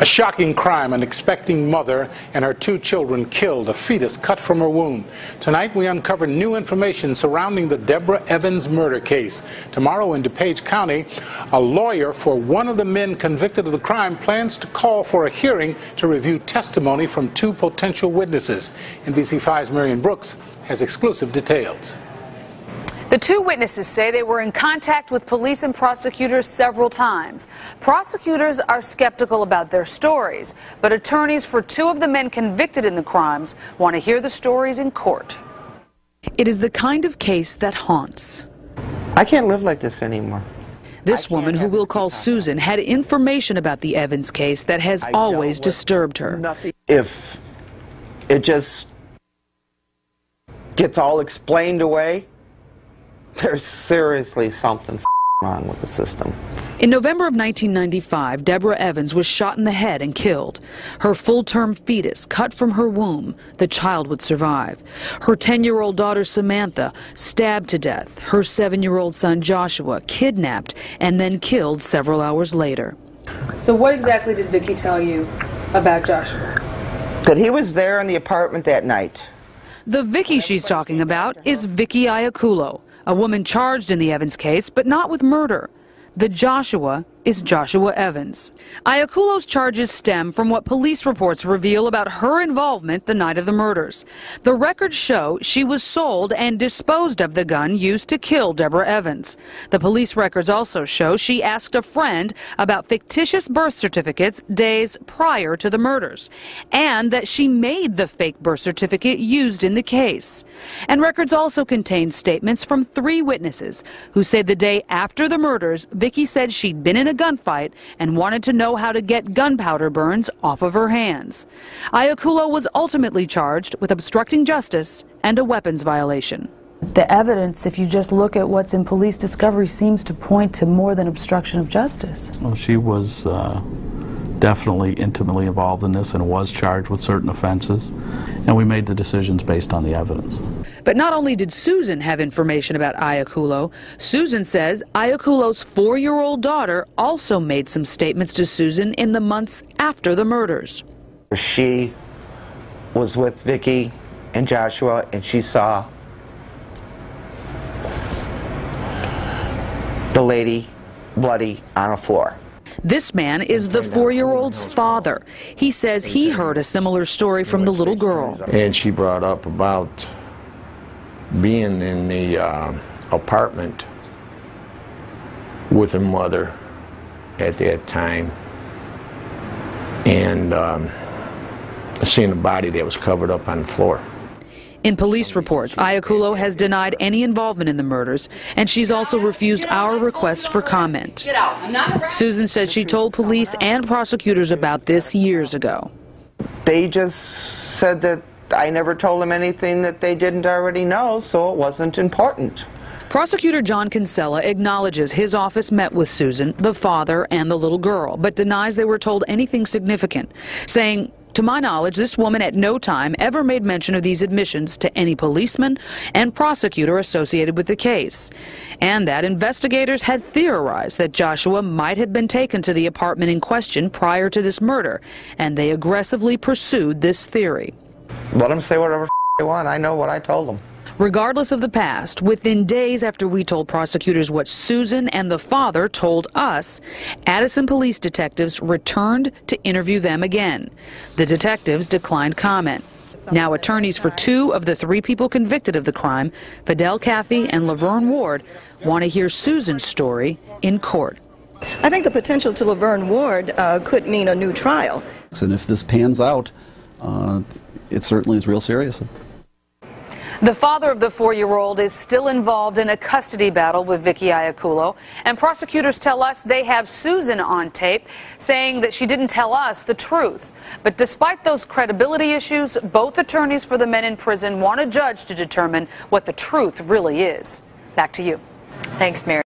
A shocking crime, an expecting mother and her two children killed, a fetus cut from her womb. Tonight we uncover new information surrounding the Debra Evans murder case. Tomorrow in DuPage County, a lawyer for one of the men convicted of the crime plans to call for a hearing to review testimony from two potential witnesses. NBC5's Marion Brooks has exclusive details. The two witnesses say they were in contact with police and prosecutors several times. Prosecutors are skeptical about their stories, but attorneys for two of the men convicted in the crimes want to hear the stories in court. It is the kind of case that haunts. I can't live like this anymore. This woman, who we'll call Susan, had information about the Evans case that has always disturbed her. Nothing. If it just gets all explained away, there's seriously something wrong with the system. In November of 1995, Debra Evans was shot in the head and killed. Her full-term fetus cut from her womb. The child would survive. Her 10-year-old daughter Samantha stabbed to death. Her 7-year-old son Joshua kidnapped and then killed several hours later. So what exactly did Vikki tell you about Joshua? That he was there in the apartment that night. The Vikki she's talking about is Vikki Iacullo a woman charged in the Evans case, but not with murder. The Joshua is Joshua Evans. Iacullo's charges stem from what police reports reveal about her involvement the night of the murders. The records show she was sold and disposed of the gun used to kill Debra Evans. The police records also show she asked a friend about fictitious birth certificates days prior to the murders, and that she made the fake birth certificate used in the case. And records also contain statements from three witnesses who say the day after the murders, Vikki said she'd been in a a gunfight and wanted to know how to get gunpowder burns off of her hands. Iacullo was ultimately charged with obstructing justice and a weapons violation. The evidence, if you just look at what's in police discovery, seems to point to more than obstruction of justice. Well, she was uh, definitely intimately involved in this and was charged with certain offenses, and we made the decisions based on the evidence. But not only did Susan have information about Iacullo, Susan says Iacullo's four-year-old daughter also made some statements to Susan in the months after the murders. She was with Vikki and Joshua, and she saw the lady bloody on a floor. This man is the four-year-old's father. He says he heard a similar story from the little girl. And she brought up about being in the uh, apartment with her mother at that time and um, seeing a body that was covered up on the floor. In police reports, Iacullo has denied any involvement in the murders, and she's also refused our request for comment. Susan said she told police and prosecutors about this years ago. They just said that I never told them anything that they didn't already know, so it wasn't important. Prosecutor John Kinsella acknowledges his office met with Susan, the father, and the little girl, but denies they were told anything significant, saying to my knowledge, this woman at no time ever made mention of these admissions to any policeman and prosecutor associated with the case, and that investigators had theorized that Joshua might have been taken to the apartment in question prior to this murder, and they aggressively pursued this theory. Let them say whatever they want. I know what I told them. Regardless of the past, within days after we told prosecutors what Susan and the father told us, Addison police detectives returned to interview them again. The detectives declined comment. Now attorneys for two of the three people convicted of the crime, Fedell Caffey and Levern Ward, want to hear Susan's story in court. I think the potential to Levern Ward uh, could mean a new trial. And if this pans out, uh, it certainly is real serious. The father of the four-year-old is still involved in a custody battle with Vikki Iacullo, and prosecutors tell us they have Susan on tape saying that she didn't tell us the truth. But despite those credibility issues, both attorneys for the men in prison want a judge to determine what the truth really is. Back to you. Thanks, Mary.